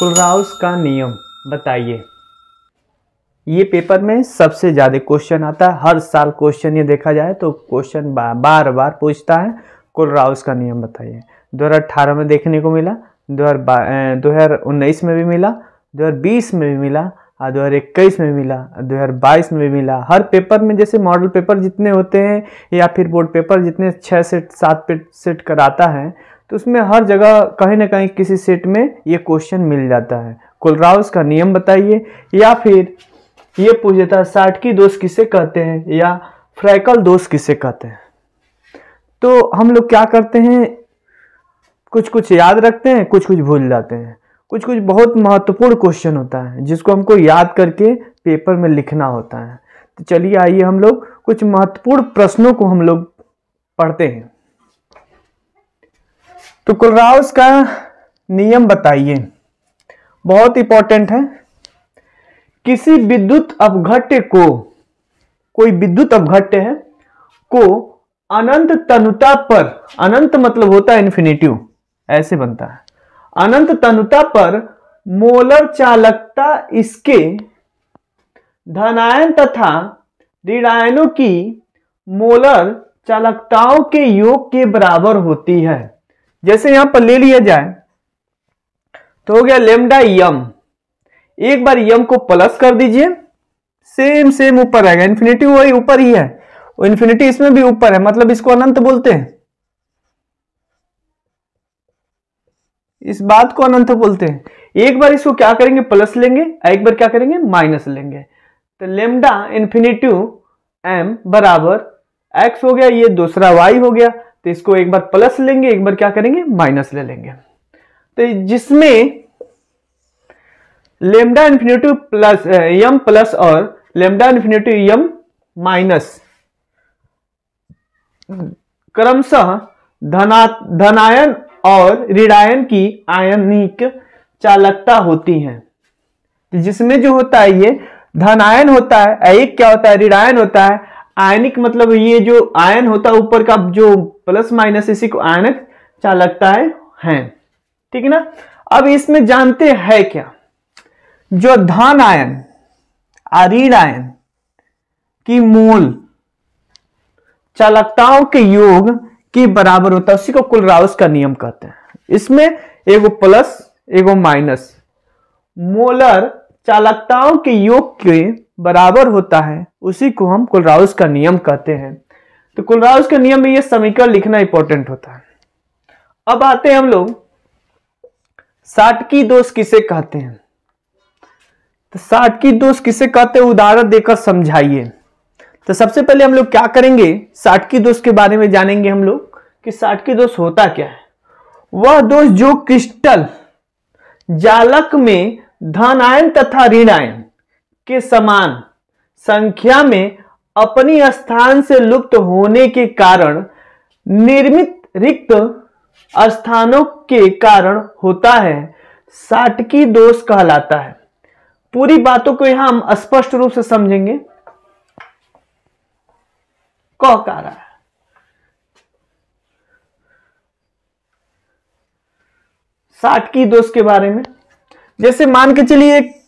कुलराउस का नियम, बताइए। ये पेपर में सबसे ज़्यादा क्वेश्चन आता है। हर साल क्वेश्चन ये देखा जाए तो क्वेश्चन बार बार पूछता है। कुलराउस का नियम बताइए। 2018 में देखने को मिला, दो हज़ार उन्नीस में भी मिला 2020 में भी मिला और 2021 में मिला 2022 में भी मिला। हर पेपर में जैसे मॉडल पेपर जितने होते हैं या फिर बोर्ड पेपर जितने छः सेट सात सेट कराता है तो उसमें हर जगह कहीं ना कहीं किसी सेट में ये क्वेश्चन मिल जाता है। कुलराउस का नियम बताइए, या फिर ये पूछ देता है साटकी दोष किसे कहते हैं, या फ्रैकल दोष किसे कहते हैं? तो हम लोग क्या करते हैं कुछ कुछ याद रखते हैं कुछ कुछ भूल जाते हैं। कुछ कुछ बहुत महत्वपूर्ण क्वेश्चन होता है, जिसको हमको याद करके पेपर में लिखना होता है। तो चलिए आइए हम लोग कुछ महत्वपूर्ण प्रश्नों को हम लोग पढ़ते हैं। तो कुलराउस का नियम बताइए। बहुत इंपॉर्टेंट है। किसी विद्युत अपघट्य को, कोई विद्युत अपघट्य है, को अनंत तनुता पर, अनंत मतलब होता है इन्फिनेटिव ऐसे बनता है। अनंत तनुता पर मोलर चालकता इसके धनायन तथा ऋणायनों की मोलर चालकताओं के योग के बराबर होती है। जैसे यहाँ पर ले लिया जाए तो हो गया लेमडा यम एक बार यम को प्लस कर दीजिए सेम सेम ऊपर आएगा इन्फिनिटी वही ऊपर ही है। इन्फिनिटी इसमें भी ऊपर है मतलब इसको अनंत बोलते हैं। इस बात को अनंत बोलते हैं। एक बार इसको क्या करेंगे? प्लस लेंगे एक बार क्या करेंगे? माइनस लेंगे। तो लेमडा इन्फिनिटिव एम बराबर एक्स हो गया, ये दूसरा वाई हो गया। तो इसको एक बार प्लस लेंगे, एक बार क्या करेंगे? माइनस ले लेंगे। तो जिसमें lambda infinitive plus M plus और लेमडा इन्फिनिटिव यम माइनस क्रमशः धना, धनायन और ऋणायन की आयनिक चालकता होती है। जिसमें जो होता है ये, धनायन होता है, एक क्या होता है? ऋणायन होता है। आयनिक मतलब ये जो आयन होता है ऊपर का जो प्लस माइनस इसी को आयनिक चालकता है, है। ठीक है ना? अब इसमें जानते हैं क्या? जो धन आयन ऋण आयन की मूल चालकताओं के योग के बराबर होता है उसी को कुलराउस का नियम कहते हैं। इसमें एगो प्लस एगो माइनस। मोलर चालकताओं के योग के बराबर होता है, उसी को हम कुलराउस का नियम कहते हैं। तो कुलराउस के नियम में यह समीकरण लिखना इंपॉर्टेंट होता है। अब आते हैं हम लोग। साटकी दोष किसे कहते हैं? तो साटकी दोष किसे कहते हैं? उदाहरण देकर समझाइए। तो सबसे पहले हम लोग क्या करेंगे? साटकी दोष के बारे में जानेंगे हम लोग कि साटकी दोष होता क्या है। वह दोष जो क्रिस्टल, जालक में धन आयन तथा ऋणायन के समान। संख्या में अपनी स्थान से लुप्त होने के कारण निर्मित रिक्त स्थानों के कारण होता है। साटकी दोष कहलाता है। पूरी बातों को यहाँ हम स्पष्ट रूप से समझेंगे। का रहा है। साटकी दोष के बारे में। जैसे मान के चलिए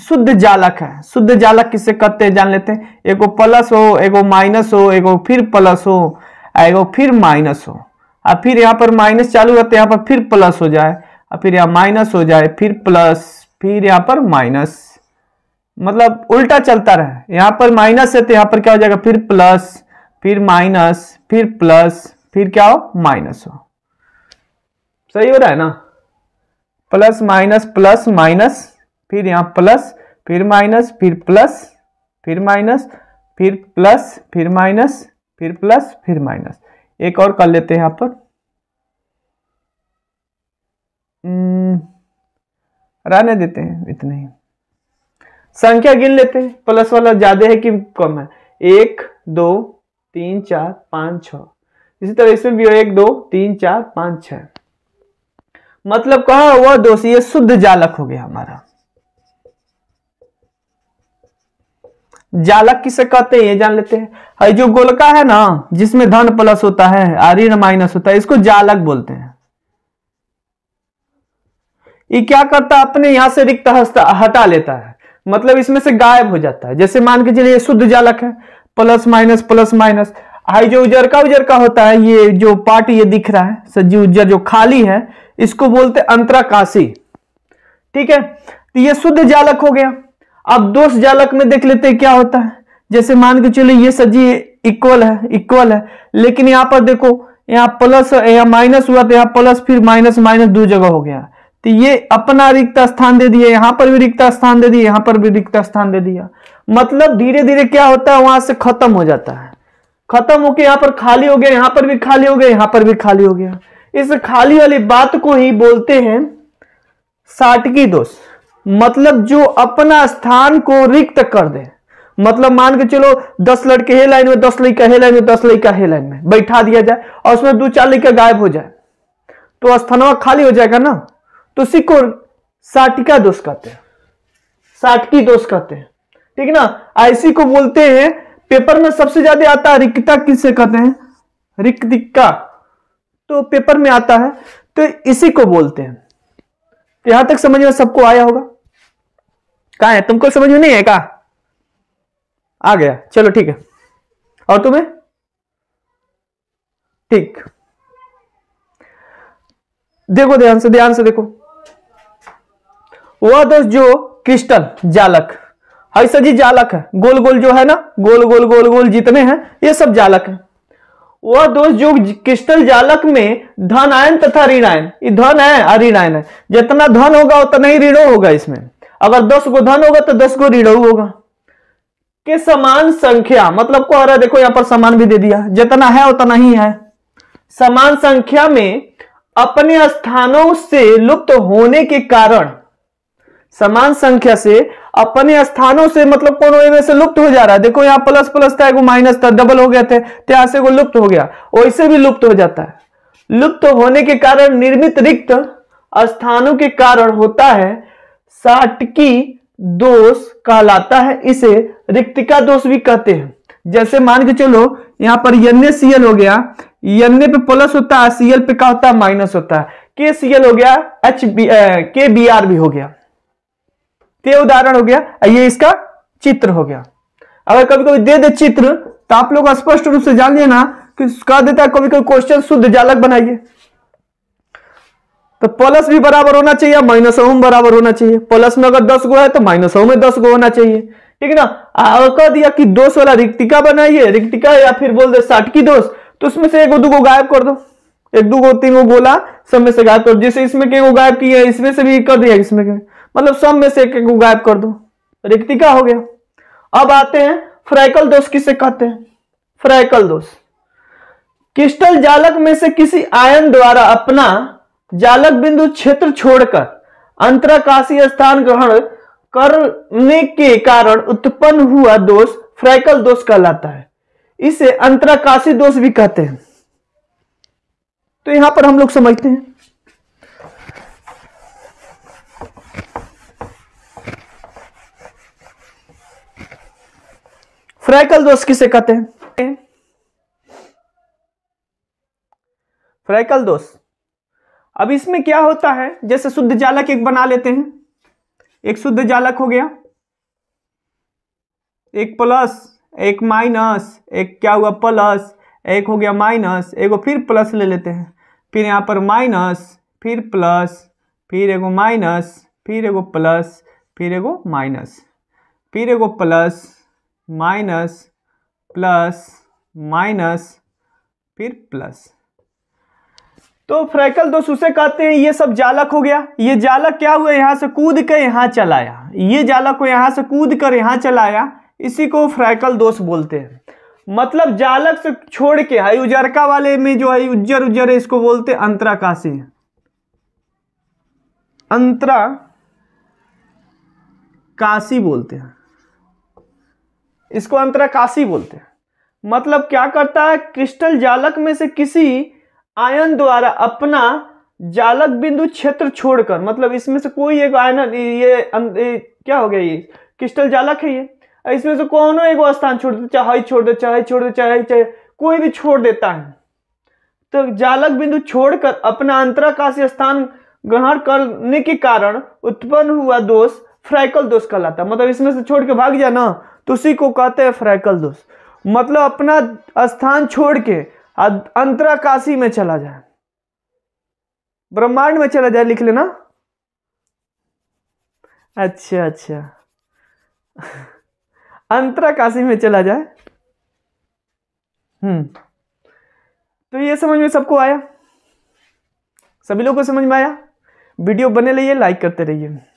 शुद्ध जालक है। शुद्ध जालक किसे कहते हैं? जान लेते हैं। एगो प्लस हो, एगो माइनस हो, एगो फिर प्लस हो एगो फिर माइनस हो। और फिर यहाँ पर माइनस चालू रहते यहाँ पर फिर प्लस हो जाए। और फिर यहाँ माइनस हो जाए, फिर प्लस, फिर यहाँ पर माइनस। मतलब उल्टा चलता रहे। यहाँ पर माइनस है तो यहाँ पर क्या हो जाएगा? फिर प्लस, फिर माइनस, फिर प्लस, फिर क्या हो? माइनस हो। सही हो रहा है ना? Plus, minus plus, minus. फिर यहाँ प्लस फिर माइनस फिर प्लस फिर माइनस फिर प्लस फिर माइनस फिर प्लस फिर माइनस एक और कर लेते हैं यहाँ पर. रहने देते हैं इतने ही. संख्या गिन लेते हैं. प्लस वाला ज़्यादा है कि कम है? एक, दो, तीन, चार, पाँच छ इसी तरह इसमें भी एक, दो, तीन, चार, पाँच छ मतलब कहा हुआ दोष ये शुद्ध जालक हो गया हमारा. जालक किसे कहते हैं, ये जान लेते हैं। जो गोलका है ना, जिसमें धन प्लस होता है ऋण माइनस होता है, इसको जालक बोलते हैं। ये क्या करता है? अपने यहाँ से रिक्त हटा लेता है। मतलब इसमें से गायब हो जाता है। जैसे मान के चलिए शुद्ध जालक है। Plus minus plus minus high जो उजर का उजर का होता है, ये जो पार्ट ये दिख रहा है सज्जी उज्जर जो खाली है, इसको बोलते अंतराकाशी। ठीक है? तो ये शुद्ध जालक हो गया। अब दोष जालक में देख लेते हैं क्या होता है। जैसे मान के चलो ये सज्जी इक्वल है इक्वल है। लेकिन यहाँ पर देखो, यहाँ प्लस यहाँ माइनस हुआ तो यहाँ प्लस फिर माइनस माइनस दो जगह हो गया। तो ये अपना रिक्त स्थान दे दिया, यहाँ पर भी रिक्त स्थान दे दिया, यहाँ पर भी रिक्त स्थान दे दिया। मतलब धीरे धीरे क्या होता है, वहाँ से खत्म हो जाता है। खत्म होके यहाँ पर खाली हो गया, यहाँ पर भी खाली हो गया, यहाँ पर भी खाली हो गया। इस खाली वाली बात को ही बोलते हैं साटकी दोष। मतलब जो अपना स्थान को रिक्त कर दे। मतलब मान के चलो, दस लड़के हे लाइन में, दस लड़का हे लाइन में, दस लड़का हे लाइन में। बैठा दिया जाए और उसमें दो चार लड़का गायब हो जाए। तो स्थानवा खाली हो जाएगा ना? तो उसी को साटिका दोष कहते हैं। साटकी दोष कहते हैं। ठीक है ना? ऐसी को बोलते हैं, पेपर में सबसे ज़्यादा आता है रिक्ता किससे कहते हैं? रिक्तिका। तो पेपर में आता है। तो इसी को बोलते हैं। यहाँ तक समझ में सबको आया होगा। कहा है? तुमको समझ में नहीं है कहा? आ गया। चलो ठीक है। और तुम्हें? ठीक। देखो ध्यान से ध्यान से देखो। वह दोस्त जो क्रिस्टल जालक ऐसा जी जालक है गोल गोल जो है ना गोल गोल गोल गोल जितने हैं, ये सब जालक है। वह दोष जो क्रिस्टल जालक में धन आयन तथा ऋण आयन धन है और ऋण आयन है? जितना धन होगा, उतना ही ऋणो होगा इसमें। अगर दस गो धन होगा तो दस गो ऋणो होगा। के समान संख्या मतलब को रहा देखो यहाँ पर समान भी दे दिया। जितना है, उतना ही है। समान संख्या में अपने स्थानों से लुप्त होने के कारण, समान संख्या से अपने स्थानों से मतलब कौन में से लुप्त हो जा रहा है। देखो यहाँ प्लस प्लस था, एगो माइनस था डबल हो गया थे यहाँ से लुप्त हो गया। वैसे भी लुप्त हो जाता है। लुप्त होने के कारण निर्मित रिक्त स्थानों के कारण होता है, साटकी दोष कहलाता है, इसे रिक्तिका दोष भी कहते हैं। जैसे मान के चलो, यहाँ पर एन सीएल हो गया। एन पे प्लस होता है सीएल पे क्या होता है माइनस होता है। के सीएल हो गया H B K B R भी हो गया। ते उदाहरण हो गया। ये इसका चित्र हो गया। अगर कभी कभी दे दे चित्र तो आप लोग स्पष्ट रूप से जान लेना कि कह देता है कभी कभी क्वेश्चन शुद्ध जालक बनाइए। तो प्लस भी बराबर होना चाहिए माइनस में बराबर होना चाहिए। प्लस में अगर दस गो है तो माइनस में दस गो होना चाहिए। ठीक है ना? अगर कह दिया कि दोष वाला रिक्तिका बनाइए। रिक्तिका या फिर बोल दे साठ की दोष तो उसमें से एक दो गायब कर दो। एक दो तीन गो गोला सब में से गायब कर जैसे इसमें के गायब किया इसमें से भी कर दिया, इसमें मतलब सब में से एक एक गायब कर दो। रिक्तिका हो गया। अब आते हैं फ्रैकल दोष किसे कहते हैं? फ्रैकल दोष क्रिस्टल जालक में से किसी आयन द्वारा अपना जालक बिंदु क्षेत्र छोड़कर अंतराकाशीय स्थान ग्रहण करने के कारण उत्पन्न हुआ दोष फ्रैकल दोष कहलाता है। इसे अंतराकाशी दोष भी कहते हैं। तो यहाँ पर हम लोग समझते हैं। फ्रैकल दोष किसे कहते हैं? फ्रैकल दोष अब इसमें क्या होता है? जैसे शुद्ध जालक एक बना लेते हैं। एक शुद्ध जालक हो गया। एक प्लस, एक माइनस, एक क्या हुआ? प्लस, एक हो गया माइनस, एगो फिर प्लस ले लेते हैं। फिर यहाँ पर माइनस, फिर प्लस, फिर एगो माइनस, फिर एगो प्लस, फिर एगो माइनस, फिर एगो प्लस माइनस प्लस माइनस, फिर प्लस। तो फ्रैकल दोष उसे कहते हैं, ये सब जालक हो गया। ये जालक क्या हुआ? यहाँ से कूद कर यहाँ चलाया। ये जालक को यहाँ से कूद कर यहाँ चलाया। इसी को फ्रैकल दोष बोलते हैं। मतलब जालक से छोड़ के, हाई उजरका वाले में जो है उज्जर उज्जर है, इसको बोलते अंतराकाशी अंतरा काशी बोलते हैं। इसको अंतराकाशी बोलते हैं। मतलब क्या करता है? क्रिस्टल जालक में से किसी आयन द्वारा अपना जालक बिंदु क्षेत्र छोड़कर मतलब इसमें से कोई एक आयन ये, ये क्या हो गया ये? क्रिस्टल जालक है ये। इसमें से कौन एक स्थान छोड़ दे चाहे छोड़ दे चाहे छोड़ दे चाहे चाहे कोई भी छोड़ देता है। तो जालक बिंदु छोड़कर अपना अंतराकाशी स्थान ग्रहण करने के कारण उत्पन्न हुआ दोष फ्राइकल दोष कहलाता मतलब इसमें से छोड़ के भाग जाए ना तो उसी को कहते हैं फ्रैकल दोष मतलब अपना स्थान छोड़ के अंतराकाशी में चला जाए। ब्रह्मांड में चला जाए, लिख लेना। अच्छा अच्छा। अंतराकाशी में चला जाए। हम्म। तो ये समझ में सबको आया? सभी लोग को समझ में आया? वीडियो बने रहिए, लाइक करते रहिए।